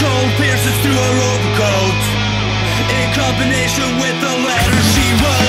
Cold pierces through her overcoat In combination with the letters she wrote.